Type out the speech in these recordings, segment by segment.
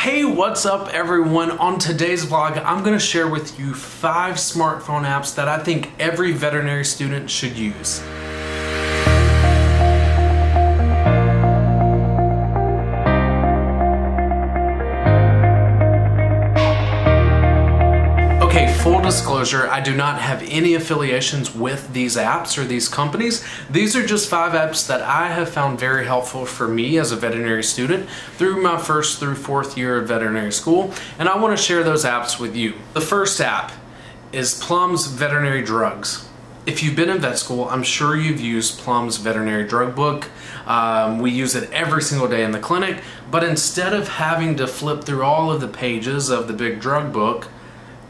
Hey, what's up everyone? On today's vlog, I'm gonna share with you five smartphone apps that I think every veterinary student should use. Disclosure, I do not have any affiliations with these apps or these companies. These are just five apps that I have found very helpful for me as a veterinary student through my first through fourth year of veterinary school, and I want to share those apps with you. The first app is Plumb's Veterinary Drugs. If you've been in vet school, I'm sure you've used Plumb's veterinary drug book. Um, we use it every single day in the clinic, but instead of having to flip through all of the pages of the big drug book,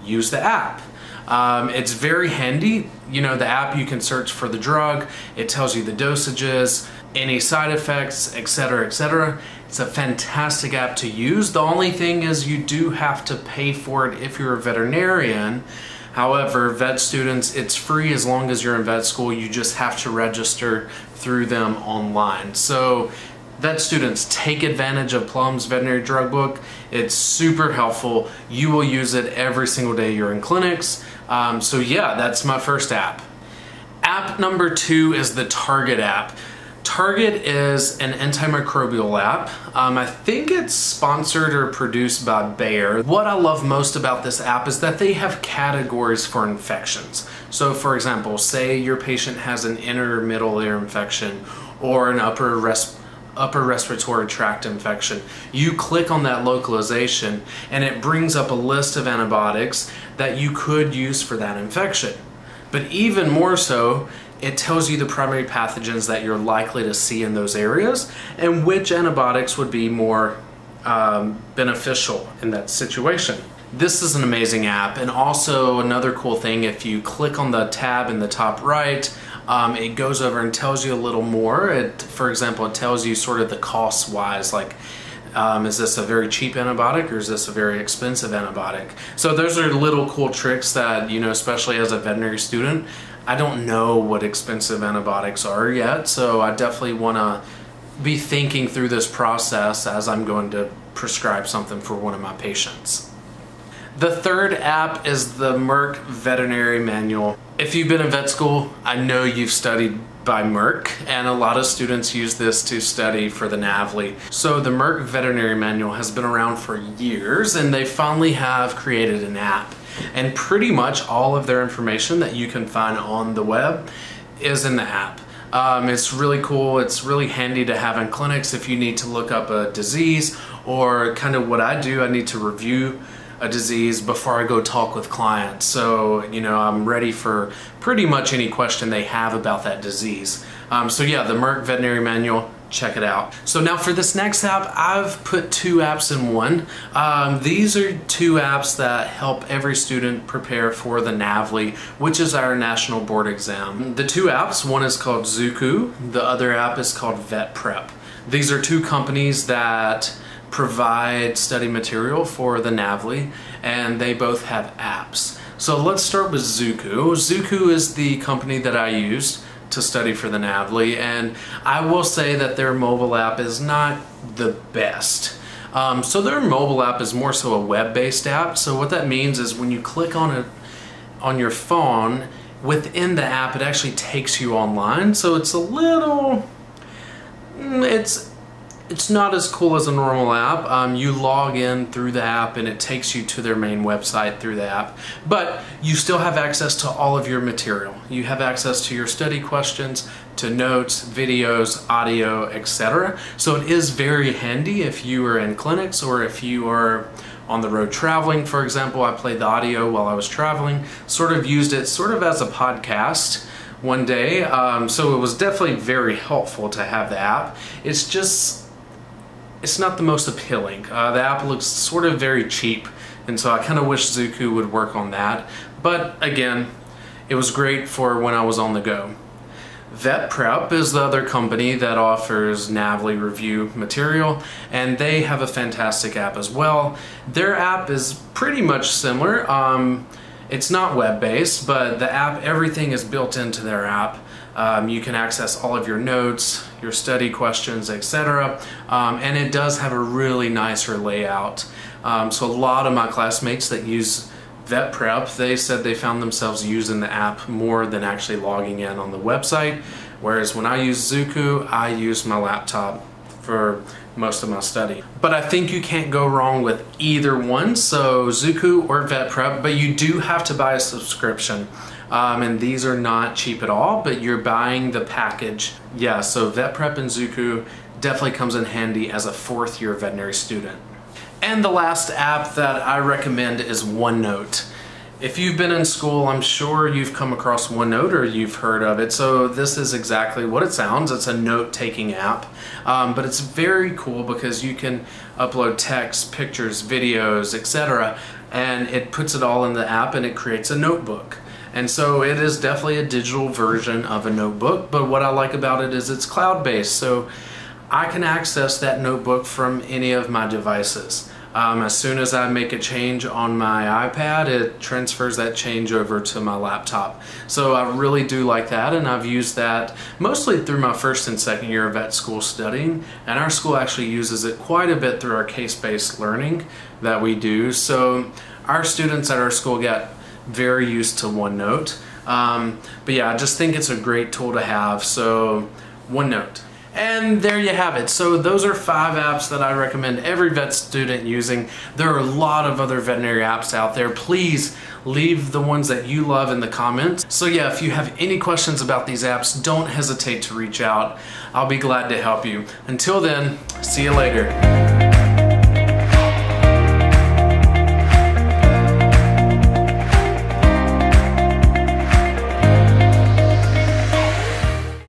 use the app. Um, it's very handy. You know, the app you can search for the drug, it tells you the dosages, any side effects, etc., etc. It's a fantastic app to use. The only thing is you do have to pay for it if you're a veterinarian. However, vet students, it's free as long as you're in vet school. You just have to register through them online. So vet students take advantage of Plumb's veterinary drug book. It's super helpful. You will use it every single day you're in clinics. Um, so yeah, that's my first app. App number two is the Target app. Target is an antimicrobial app. Um, I think it's sponsored or produced by Bayer. What I love most about this app is that they have categories for infections. So for example, say your patient has an inner middle ear infection or an upper respiratory upper respiratory tract infection. You click on that localization and it brings up a list of antibiotics that you could use for that infection. But even more so, it tells you the primary pathogens that you're likely to see in those areas and which antibiotics would be more um, beneficial in that situation. This is an amazing app and also another cool thing if you click on the tab in the top right um, it goes over and tells you a little more. It, for example, it tells you sort of the cost wise, like um, is this a very cheap antibiotic or is this a very expensive antibiotic? So those are little cool tricks that, you know, especially as a veterinary student, I don't know what expensive antibiotics are yet. So I definitely want to be thinking through this process as I'm going to prescribe something for one of my patients. The third app is the Merck Veterinary Manual. If you've been in vet school, I know you've studied by Merck, and a lot of students use this to study for the NAVLE. So the Merck Veterinary Manual has been around for years, and they finally have created an app. And pretty much all of their information that you can find on the web is in the app. Um, it's really cool. It's really handy to have in clinics if you need to look up a disease or kind of what I do. I need to review a disease before I go talk with clients. So, you know, I'm ready for pretty much any question they have about that disease. Um, so yeah, the Merck Veterinary Manual, check it out. So now for this next app, I've put two apps in one. Um, these are two apps that help every student prepare for the NAVLE, which is our national board exam. The two apps, one is called Zuku, the other app is called Vet Prep. These are two companies that provide study material for the NAVLE, and they both have apps. So let's start with Zuku. Zuku is the company that I used to study for the NAVLE, and I will say that their mobile app is not the best. Um, so their mobile app is more so a web-based app. So what that means is when you click on it on your phone, within the app, it actually takes you online. So it's a little, mm, it's it's not as cool as a normal app. Um, you log in through the app and it takes you to their main website through the app. But you still have access to all of your material. You have access to your study questions, to notes, videos, audio, etc. So it is very handy if you are in clinics or if you are on the road traveling. For example, I played the audio while I was traveling, sort of used it sort of as a podcast one day. Um, so it was definitely very helpful to have the app. It's just it's not the most appealing. Uh, the app looks sort of very cheap, and so I kind of wish Zuku would work on that. But again, it was great for when I was on the go. Vet Prep is the other company that offers NAVLE review material, and they have a fantastic app as well. Their app is pretty much similar. Um, it's not web-based, but the app, everything is built into their app. Um, you can access all of your notes, your study questions, etc. Um, and it does have a really nicer layout. Um, so a lot of my classmates that use Vet Prep, they said they found themselves using the app more than actually logging in on the website. Whereas when I use Zuku, I use my laptop for most of my study. But I think you can't go wrong with either one, so Zuku or Vet Prep, but you do have to buy a subscription. Um, and these are not cheap at all, but you're buying the package. Yeah, so Vet Prep and Zuku definitely comes in handy as a fourth year veterinary student. And the last app that I recommend is OneNote. If you've been in school, I'm sure you've come across OneNote or you've heard of it. So this is exactly what it sounds. It's a note-taking app, um, but it's very cool because you can upload text, pictures, videos, etc. And it puts it all in the app and it creates a notebook. And so it is definitely a digital version of a notebook, but what I like about it is it's cloud-based. So I can access that notebook from any of my devices. Um, as soon as I make a change on my iPad, it transfers that change over to my laptop. So I really do like that, and I've used that mostly through my first and second year of vet school studying. And our school actually uses it quite a bit through our case-based learning that we do. So our students at our school get very used to OneNote. Um, but yeah, I just think it's a great tool to have. So OneNote. And there you have it. So those are five apps that I recommend every vet student using. There are a lot of other veterinary apps out there. Please leave the ones that you love in the comments. So yeah, if you have any questions about these apps, don't hesitate to reach out. I'll be glad to help you. Until then, see you later.